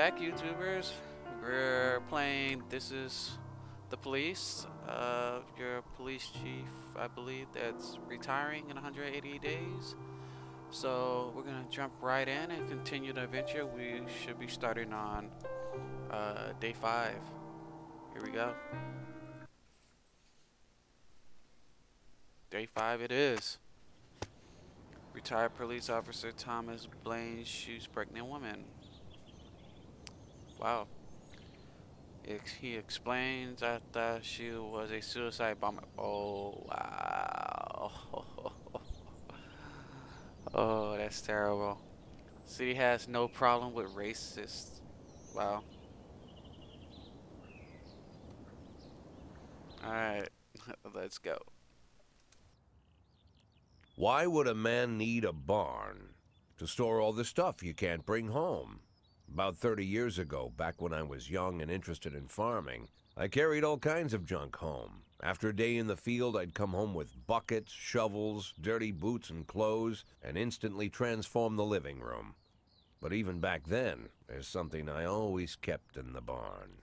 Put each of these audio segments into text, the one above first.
back, YouTubers. We're playing This Is the Police. Uh, your police chief, I believe, that's retiring in 180 days. So we're gonna jump right in and continue the adventure. We should be starting on uh, day five. Here we go. Day five it is. Retired police officer Thomas Blaine shoots pregnant woman. Wow. He explains that she was a suicide bomber. Oh, wow. oh, that's terrible. City has no problem with racists. Wow. Alright, let's go. Why would a man need a barn? To store all the stuff you can't bring home. About 30 years ago, back when I was young and interested in farming, I carried all kinds of junk home. After a day in the field, I'd come home with buckets, shovels, dirty boots, and clothes, and instantly transform the living room. But even back then, there's something I always kept in the barn.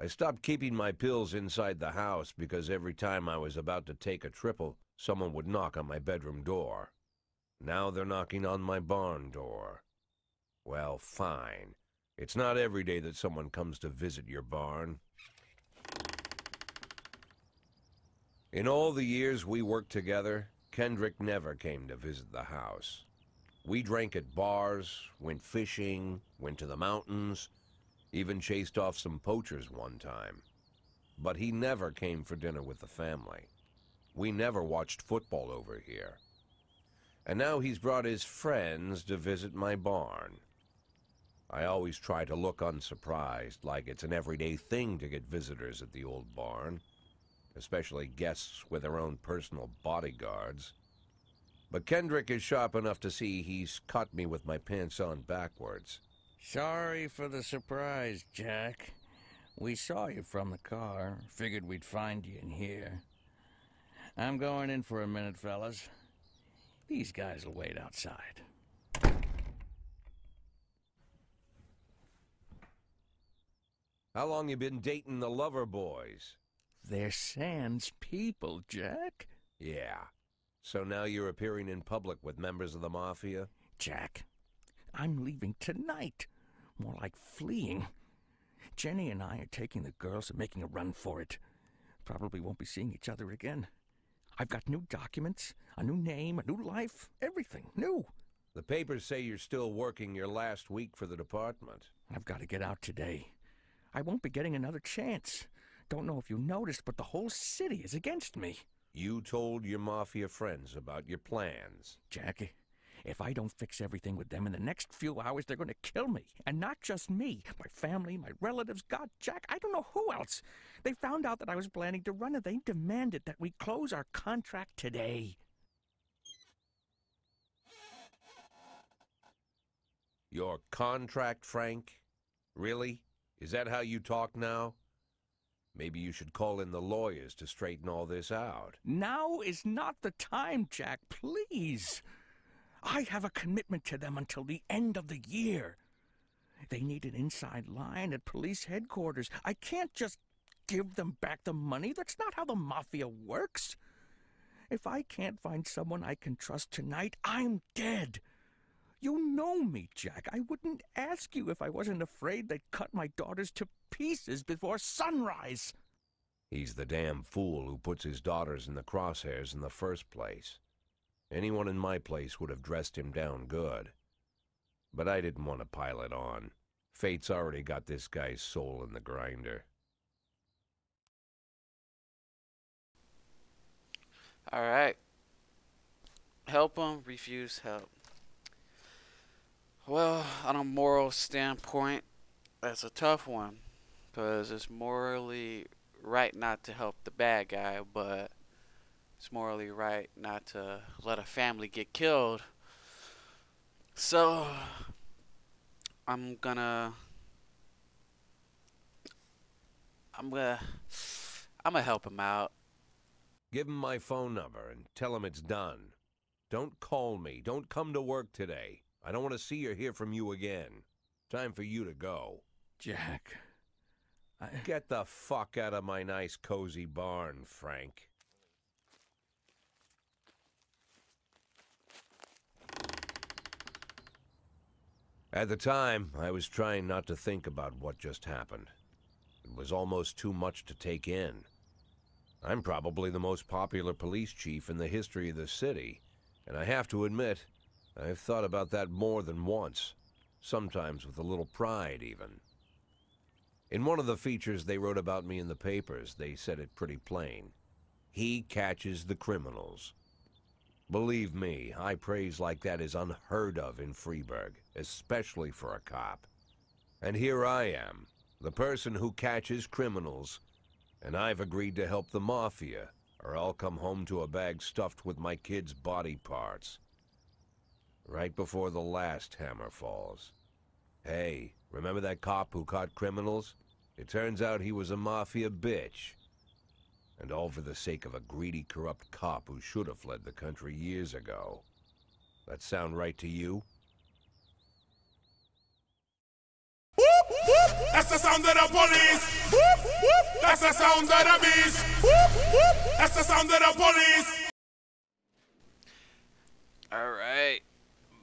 I stopped keeping my pills inside the house because every time I was about to take a triple, someone would knock on my bedroom door. Now they're knocking on my barn door. Well, fine. It's not every day that someone comes to visit your barn. In all the years we worked together, Kendrick never came to visit the house. We drank at bars, went fishing, went to the mountains, even chased off some poachers one time. But he never came for dinner with the family. We never watched football over here. And now he's brought his friends to visit my barn. I always try to look unsurprised, like it's an everyday thing to get visitors at the old barn, especially guests with their own personal bodyguards. But Kendrick is sharp enough to see he's caught me with my pants on backwards. Sorry for the surprise, Jack. We saw you from the car. Figured we'd find you in here. I'm going in for a minute, fellas. These guys will wait outside. How long you been dating the lover boys? They're Sans people, Jack. Yeah. So now you're appearing in public with members of the Mafia? Jack, I'm leaving tonight. More like fleeing. Jenny and I are taking the girls and making a run for it. Probably won't be seeing each other again. I've got new documents, a new name, a new life, everything new. The papers say you're still working your last week for the department. I've got to get out today. I won't be getting another chance. Don't know if you noticed, but the whole city is against me. You told your Mafia friends about your plans. Jackie, if I don't fix everything with them in the next few hours, they're going to kill me. And not just me, my family, my relatives, God, Jack, I don't know who else. They found out that I was planning to run and they demanded that we close our contract today. Your contract, Frank? Really? Is that how you talk now? Maybe you should call in the lawyers to straighten all this out. Now is not the time, Jack, please. I have a commitment to them until the end of the year. They need an inside line at police headquarters. I can't just give them back the money. That's not how the mafia works. If I can't find someone I can trust tonight, I'm dead. You know me, Jack. I wouldn't ask you if I wasn't afraid they'd cut my daughters to pieces before sunrise. He's the damn fool who puts his daughters in the crosshairs in the first place. Anyone in my place would have dressed him down good. But I didn't want to pile it on. Fate's already got this guy's soul in the grinder. Alright. Help him, refuse help. Well, on a moral standpoint, that's a tough one. Because it's morally right not to help the bad guy, but it's morally right not to let a family get killed. So, I'm gonna I'm gonna I'm gonna help him out. Give him my phone number and tell him it's done. Don't call me. Don't come to work today. I don't want to see or hear from you again. Time for you to go. Jack. I, Get the fuck out of my nice cozy barn, Frank. At the time, I was trying not to think about what just happened. It was almost too much to take in. I'm probably the most popular police chief in the history of the city, and I have to admit, I've thought about that more than once, sometimes with a little pride, even. In one of the features they wrote about me in the papers, they said it pretty plain. He catches the criminals. Believe me, high praise like that is unheard of in Freeburg, especially for a cop. And here I am, the person who catches criminals, and I've agreed to help the Mafia, or I'll come home to a bag stuffed with my kids' body parts. Right before the last hammer falls. Hey, remember that cop who caught criminals? It turns out he was a Mafia bitch. And all for the sake of a greedy, corrupt cop who should have fled the country years ago. That sound right to you? That's the sound of the police. That's the sound of the beast. That's the sound of the police. All right,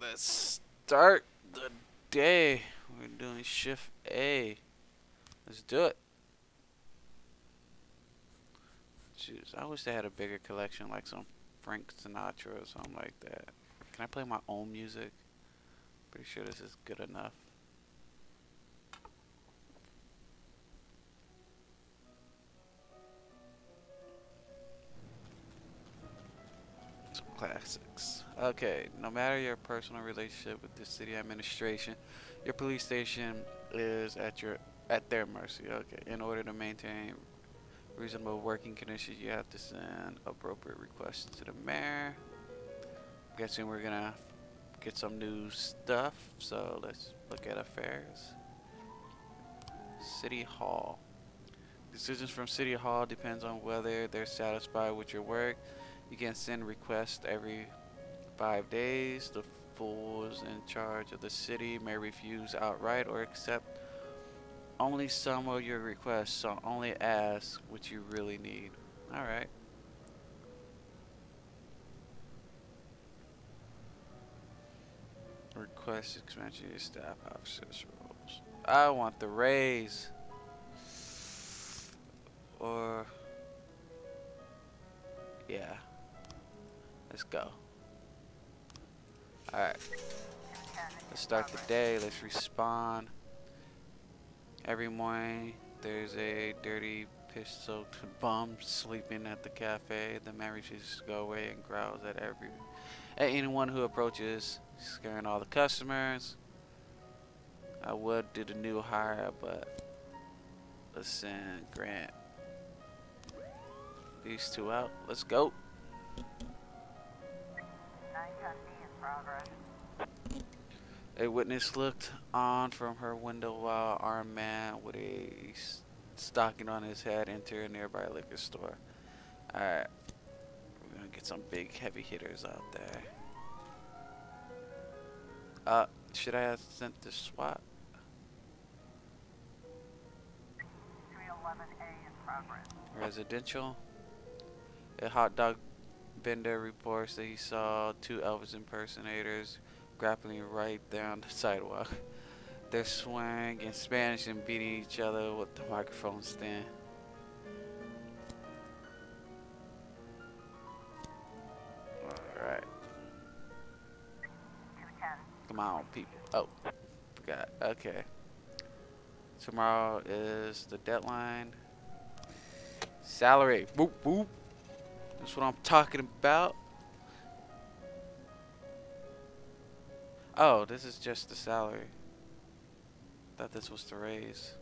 let's start the day. We're doing shift A. Let's do it. I wish they had a bigger collection, like some Frank Sinatra or something like that. Can I play my own music? Pretty sure this is good enough. Some classics. Okay, no matter your personal relationship with the city administration, your police station is at your at their mercy. Okay, in order to maintain reasonable working conditions, you have to send appropriate requests to the mayor. I'm guessing we're gonna get some new stuff, so let's look at affairs. City Hall. Decisions from City Hall depends on whether they're satisfied with your work. You can send requests every five days. The fools in charge of the city may refuse outright or accept only some of your requests, so only ask what you really need. Alright. Request expansion your staff officers roles. I want the raise. Or yeah. Let's go. Alright. Let's start the day. Let's respawn. Every morning, there's a dirty, piss-soaked bum sleeping at the cafe. The man to go away and growls at every at anyone who approaches, scaring all the customers. I would do the new hire, but let's send Grant these two out. Let's go. A witness looked on from her window while armed man with a stocking on his head entered a nearby liquor store. Alright. We're gonna get some big heavy hitters out there. Uh, should I have sent the SWAT? 311A in progress. Residential. A hot dog vendor reports that he saw two Elvis impersonators grappling right there on the sidewalk. They're swearing in Spanish and beating each other with the microphone stand. Alright. Come on, people. Oh, forgot. Okay. Tomorrow is the deadline. Salary. Boop, boop. That's what I'm talking about. Oh, this is just the salary. Thought this was the raise.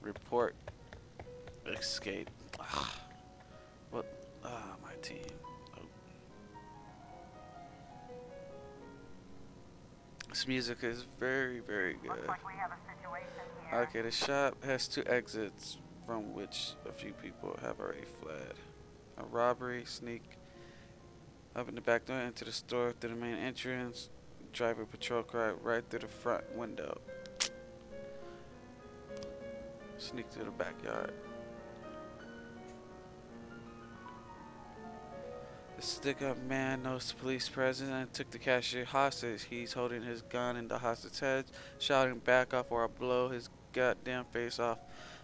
Report. Escape. Ah. What? Ah, my team. Oh. This music is very, very good. Okay, the shop has two exits from which a few people have already fled. A robbery, sneak up in the back door, into the store through the main entrance, drive a patrol car right through the front window. Sneak through the backyard. The stick up man knows the police presence and took the cashier hostage. He's holding his gun in the hostage's head, shouting back off or I'll blow his goddamn face off.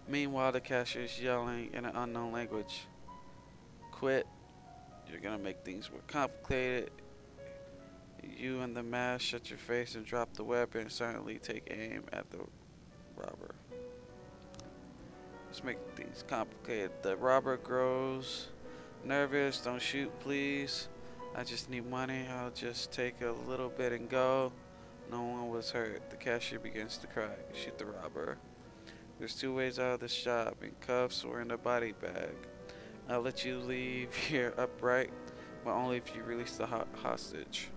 Meanwhile, the cashier is yelling in an unknown language. Quit. You're gonna make things more complicated. You and the mask shut your face and drop the weapon and silently take aim at the robber. Let's make things complicated. The robber grows nervous. Don't shoot, please. I just need money. I'll just take a little bit and go. No one was hurt. The cashier begins to cry. Shoot the robber. There's two ways out of the shop, in cuffs or in a body bag. I'll let you leave here upright, but only if you release the ho hostage.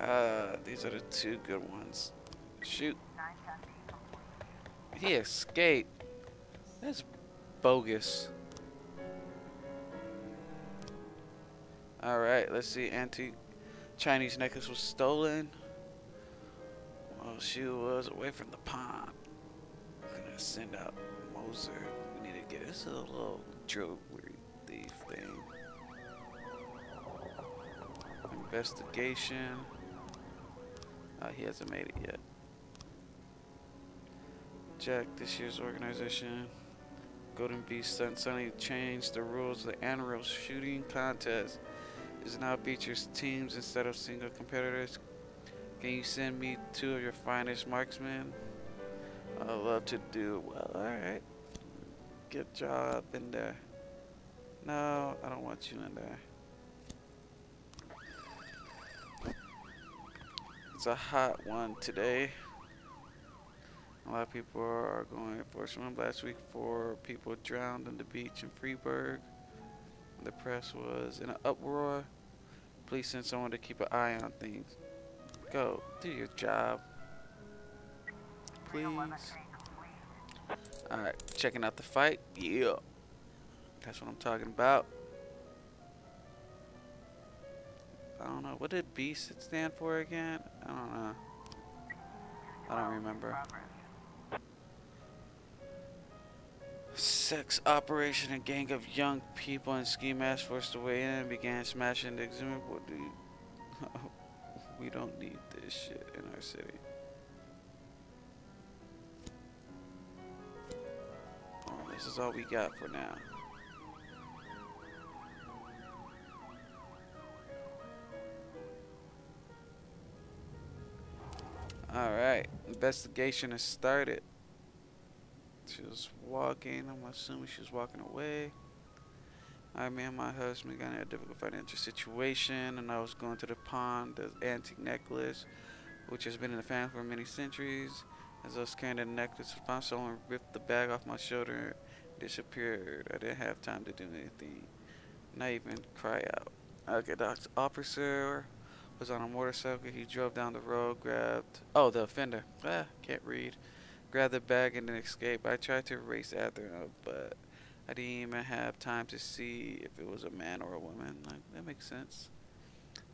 Ah, these are the two good ones. Shoot. He escaped. That's bogus. Alright, let's see. Antique Chinese necklace was stolen. While she was away from the pond. Send out Moser. We need to get this a little jewelry thief thing. Investigation. Oh, he hasn't made it yet. Jack, this year's organization, Golden Beast Sun suddenly changed the rules of the annual shooting contest. It now features teams instead of single competitors. Can you send me two of your finest marksmen? I'd love to do well. Alright. Get job in there. No, I don't want you in there. It's a hot one today. A lot of people are going for swim last week. Four people drowned on the beach in Freeburg. The press was in an uproar. Please send someone to keep an eye on things. Go, do your job. Please. Alright, checking out the fight. Yeah. That's what I'm talking about. I don't know. What did Beast stand for again? I don't know. I don't remember. Sex operation. A gang of young people in ski masks forced their way in and began smashing the board. Dude, we don't need this shit in our city. Is all we got for now. Alright, investigation has started. She was walking, I'm assuming she was walking away. I, me and my husband got in a difficult financial situation, and I was going to the pawn, the antique necklace, which has been in the family for many centuries. As I was carrying the necklace, pawn, someone ripped the bag off my shoulder disappeared. I didn't have time to do anything, not even cry out. Okay, the officer was on a motorcycle. He drove down the road, grabbed. Oh, the offender. Ah, can't read. Grabbed the bag and then escaped. I tried to race after him, but I didn't even have time to see if it was a man or a woman. Like that makes sense.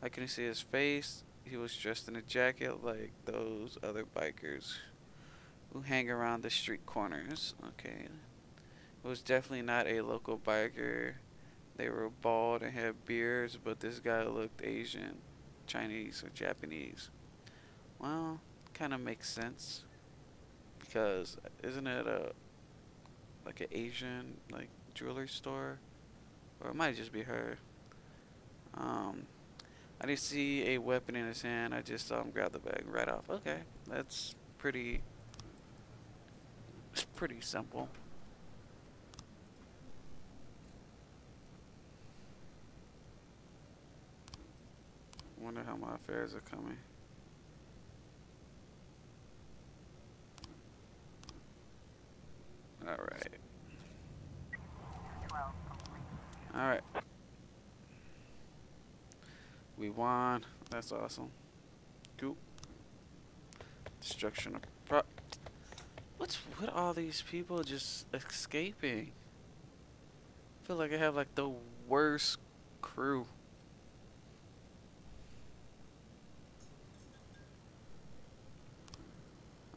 I couldn't see his face. He was dressed in a jacket like those other bikers who hang around the street corners. Okay. Was definitely not a local biker. They were bald and had beards, but this guy looked Asian. Chinese or Japanese. Well, kind of makes sense because isn't it a like an Asian like jewelry store, or it might just be her. Um, I didn't see a weapon in his hand. I just saw him grab the bag right off. Okay, that's pretty. It's pretty simple. I wonder how my affairs are coming. Alright. Alright. 1v1. That's awesome. Cool. Destruction of pro. What's with all these people just escaping? I feel like I have like the worst crew.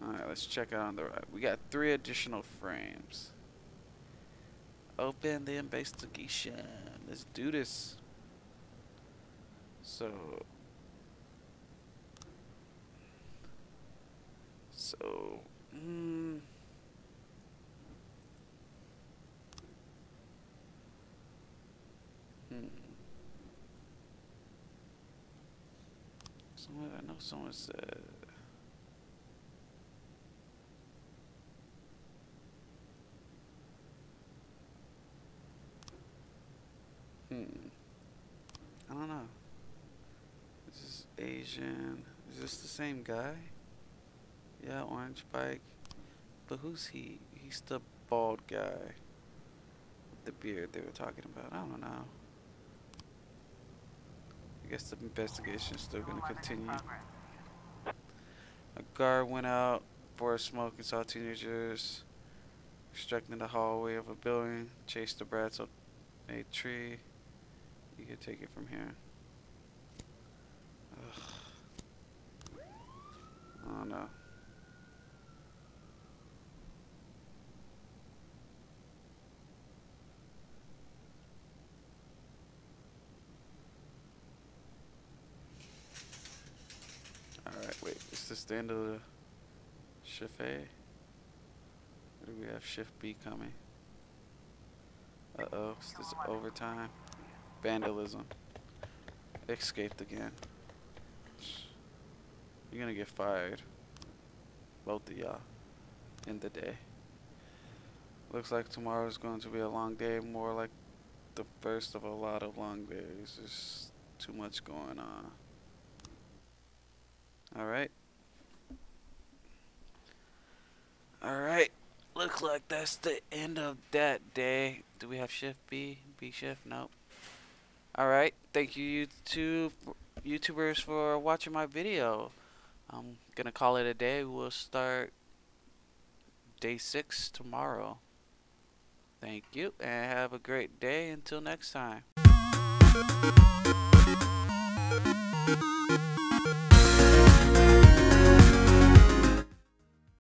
Alright, let's check out on the right. We got three additional frames. Open the investigation. Let's do this. So. So. Hmm. Hmm. Someone, I know someone said. Hmm. I don't know. This is Asian. Is this the same guy? Yeah, orange bike. But who's he? He's the bald guy. With the beard they were talking about. I don't know. I guess the investigation's still gonna continue. A guard went out for a smoke and saw teenagers obstructing the hallway of a building, chased the brats up a tree. You can take it from here. Ugh. Oh no. Alright, wait, is this the end of the shift A? Or do we have shift B coming? Uh oh, is this overtime? Vandalism. Escaped again. You're gonna get fired. Both of y'all. In the day. Looks like tomorrow is going to be a long day, more like the first of a lot of long days. There's too much going on. Alright. Alright. Looks like that's the end of that day. Do we have shift B? B shift? Nope. Alright. Thank you YouTube YouTubers for watching my video. I'm gonna call it a day. We'll start day six tomorrow. Thank you and have a great day until next time.